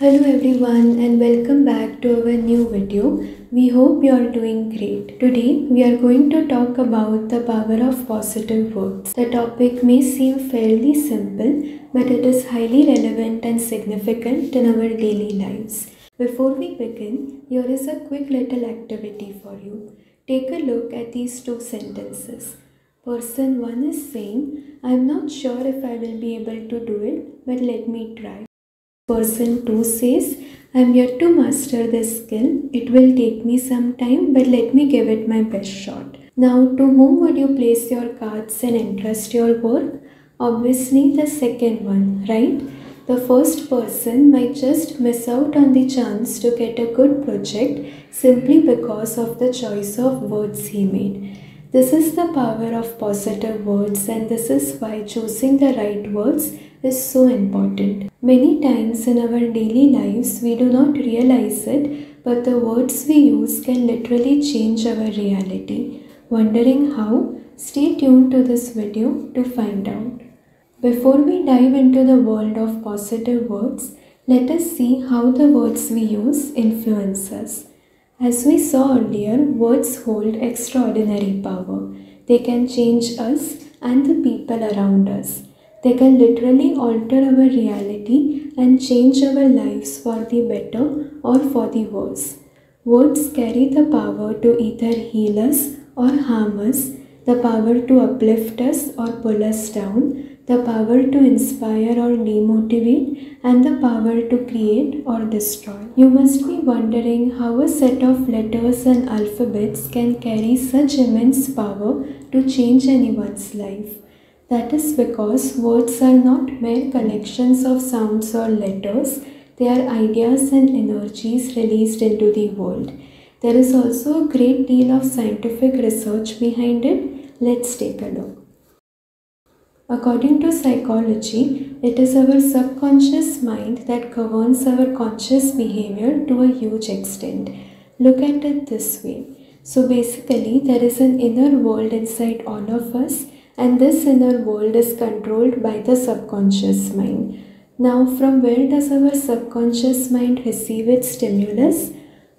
Hello everyone and welcome back to our new video. We hope you are doing great. Today we are going to talk about the power of positive words. The topic may seem fairly simple but it is highly relevant and significant in our daily lives. Before we begin, here is a quick little activity for you. Take a look at these two sentences. Person 1 is saying, I am not sure if I will be able to do it, but let me try. Person 2 says, I am yet to master this skill. It will take me some time, but let me give it my best shot. Now, to whom would you place your cards and entrust your work? Obviously, the second one, right? The first person might just miss out on the chance to get a good project simply because of the choice of words he made. This is the power of positive words, and this is why choosing the right words is so important. Many times in our daily lives, we do not realize it, but the words we use can literally change our reality. Wondering how? Stay tuned to this video to find out. Before we dive into the world of positive words, let us see how the words we use influence us. As we saw earlier, words hold extraordinary power. They can change us and the people around us. They can literally alter our reality and change our lives for the better or for the worse. Words carry the power to either heal us or harm us, the power to uplift us or pull us down, the power to inspire or demotivate, and the power to create or destroy. You must be wondering how a set of letters and alphabets can carry such immense power to change anyone's life. That is because words are not mere collections of sounds or letters, they are ideas and energies released into the world. There is also a great deal of scientific research behind it. Let's take a look. According to psychology, it is our subconscious mind that governs our conscious behavior to a huge extent. Look at it this way. So basically, there is an inner world inside all of us, and this inner world is controlled by the subconscious mind. Now, from where does our subconscious mind receive its stimulus?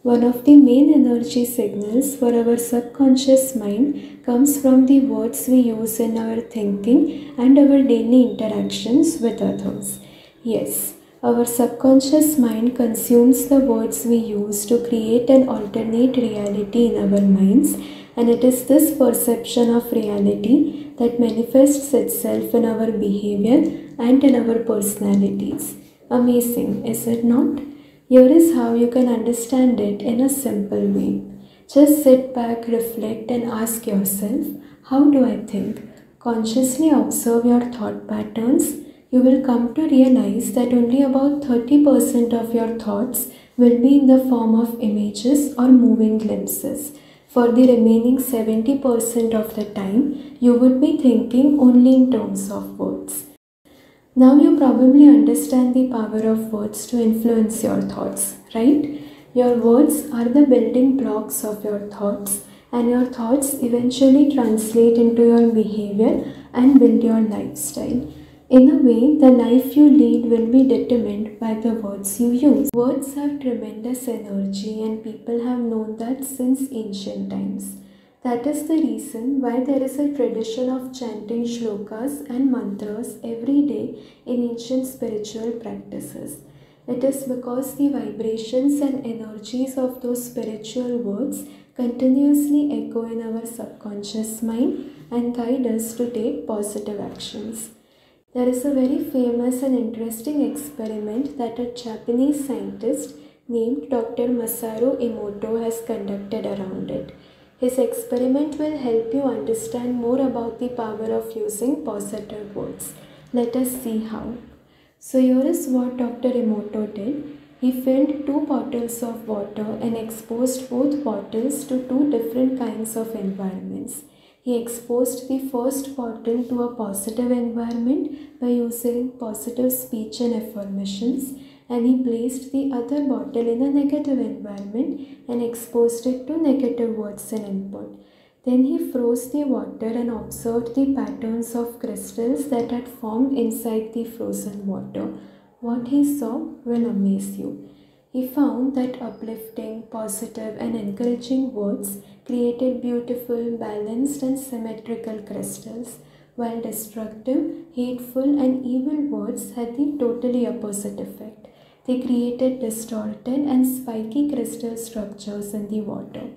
One of the main energy signals for our subconscious mind comes from the words we use in our thinking and our daily interactions with others. Yes, our subconscious mind consumes the words we use to create an alternate reality in our minds, and it is this perception of reality that manifests itself in our behavior and in our personalities. Amazing, is it not? Here is how you can understand it in a simple way. Just sit back, reflect, and ask yourself, How do I think? Consciously observe your thought patterns. You will come to realize that only about 30% of your thoughts will be in the form of images or moving glimpses. For the remaining 70% of the time, you would be thinking only in terms of words. Now you probably understand the power of words to influence your thoughts, right? Your words are the building blocks of your thoughts, and your thoughts eventually translate into your behavior and build your lifestyle. In a way, the life you lead will be determined by the words you use. Words have tremendous energy, and people have known that since ancient times. That is the reason why there is a tradition of chanting shlokas and mantras every day in ancient spiritual practices. It is because the vibrations and energies of those spiritual words continuously echo in our subconscious mind and guide us to take positive actions. There is a very famous and interesting experiment that a Japanese scientist named Dr. Masaru Emoto has conducted around it. His experiment will help you understand more about the power of using positive words. Let us see how. So here is what Dr. Emoto did. He filled two bottles of water and exposed both bottles to two different kinds of environments. He exposed the first bottle to a positive environment by using positive speech and affirmations and he placed the other bottle in a negative environment and exposed it to negative words and input. Then he froze the water and observed the patterns of crystals that had formed inside the frozen water. What he saw will amaze you. He found that uplifting, positive, and encouraging words created beautiful, balanced, and symmetrical crystals, while destructive, hateful, and evil words had the totally opposite effect. They created distorted and spiky crystal structures in the water.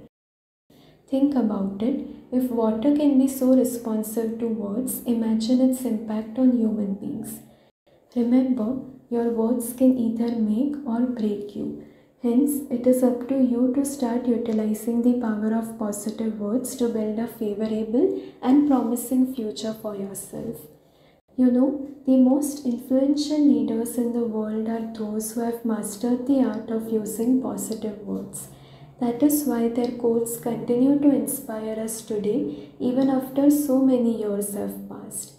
Think about it. If water can be so responsive to words, imagine its impact on human beings. Remember, your words can either make or break you. Hence, it is up to you to start utilizing the power of positive words to build a favorable and promising future for yourself. You know, the most influential leaders in the world are those who have mastered the art of using positive words. That is why their quotes continue to inspire us today, even after so many years have passed.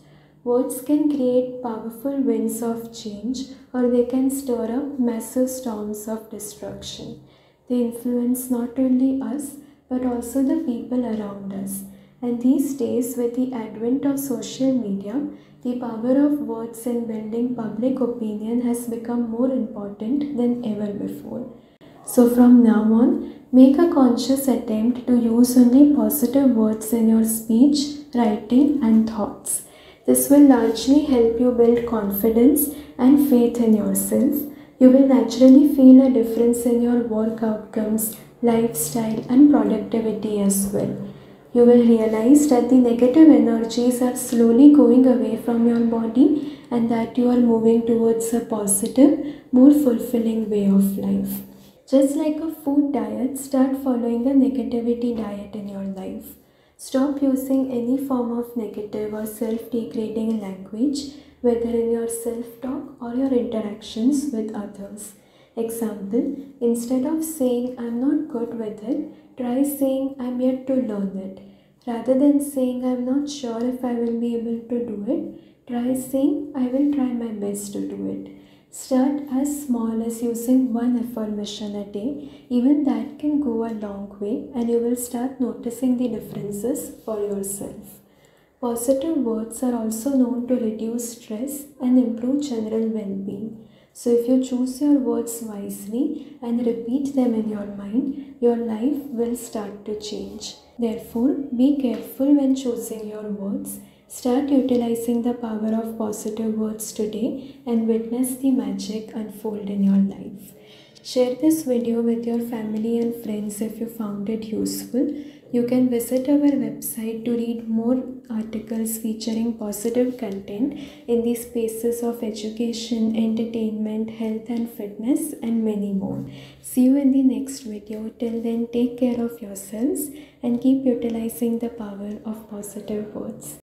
Words can create powerful winds of change or they can stir up massive storms of destruction. They influence not only us but also the people around us. And these days, with the advent of social media, the power of words in building public opinion has become more important than ever before. So, from now on, make a conscious attempt to use only positive words in your speech, writing, and thoughts. This will largely help you build confidence and faith in yourself. You will naturally feel a difference in your work outcomes, lifestyle, and productivity as well. You will realize that the negative energies are slowly going away from your body and that you are moving towards a positive, more fulfilling way of life. Just like a food diet, start following the negativity diet in your life. Stop using any form of negative or self degrading language, whether in your self talk or your interactions with others. Example Instead of saying I'm not good with it, try saying I'm yet to learn it. Rather than saying I'm not sure if I will be able to do it, try saying I will try my best to do it. Start as small as using one affirmation a day. Even that can go a long way, and you will start noticing the differences for yourself. Positive words are also known to reduce stress and improve general well being. So, if you choose your words wisely and repeat them in your mind, your life will start to change. Therefore, be careful when choosing your words Start utilizing the power of positive words today and witness the magic unfold in your life. Share this video with your family and friends if you found it useful. You can visit our website to read more articles featuring positive content in the spaces of education, entertainment, health and fitness and many more. See you in the next video. Till then take care of yourselves and keep utilizing the power of positive words.